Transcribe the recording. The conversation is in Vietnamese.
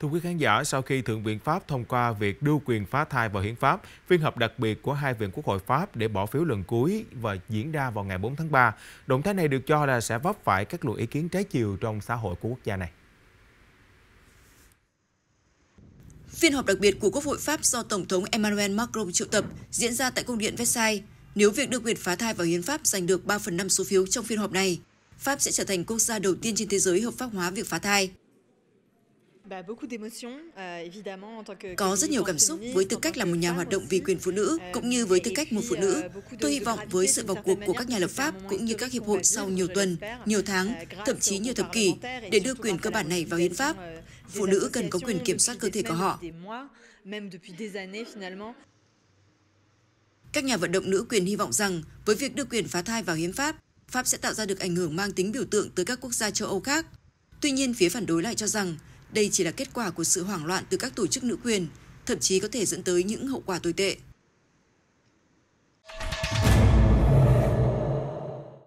Thưa quý khán giả, sau khi Thượng viện Pháp thông qua việc đưa quyền phá thai vào hiến pháp, phiên họp đặc biệt của hai viện quốc hội Pháp để bỏ phiếu lần cuối và diễn ra vào ngày 4 tháng 3. Động thái này được cho là sẽ vấp phải các luồng ý kiến trái chiều trong xã hội của quốc gia này. Phiên họp đặc biệt của Quốc hội Pháp do Tổng thống Emmanuel Macron triệu tập diễn ra tại Cung điện Versailles. Nếu việc đưa quyền phá thai vào hiến pháp giành được 3 phần 5 số phiếu trong phiên họp này, Pháp sẽ trở thành quốc gia đầu tiên trên thế giới hợp pháp hóa việc phá thai. Euh, Có rất nhiều cảm xúc với tư cách là một nhà hoạt động vì quyền phụ nữ, euh, cũng như với tư cách một phụ nữ. Tôi hy vọng với sự vào cuộc của các nhà lập pháp cũng như các hiệp hội sau nhiều tuần, nhiều tháng, euh, thậm chí nhiều thập kỷ để đưa quyền cơ bản này vào hiến pháp. Phụ nữ cần có quyền kiểm soát cơ thể của họ. Các nhà vận động nữ quyền hy vọng rằng với việc đưa quyền phá thai vào hiến pháp, Pháp sẽ tạo ra được ảnh hưởng mang tính biểu tượng tới các quốc gia châu Âu khác. Tuy nhiên, phía phản đối lại cho rằng đây chỉ là kết quả của sự hoảng loạn từ các tổ chức nữ quyền, thậm chí có thể dẫn tới những hậu quả tồi tệ.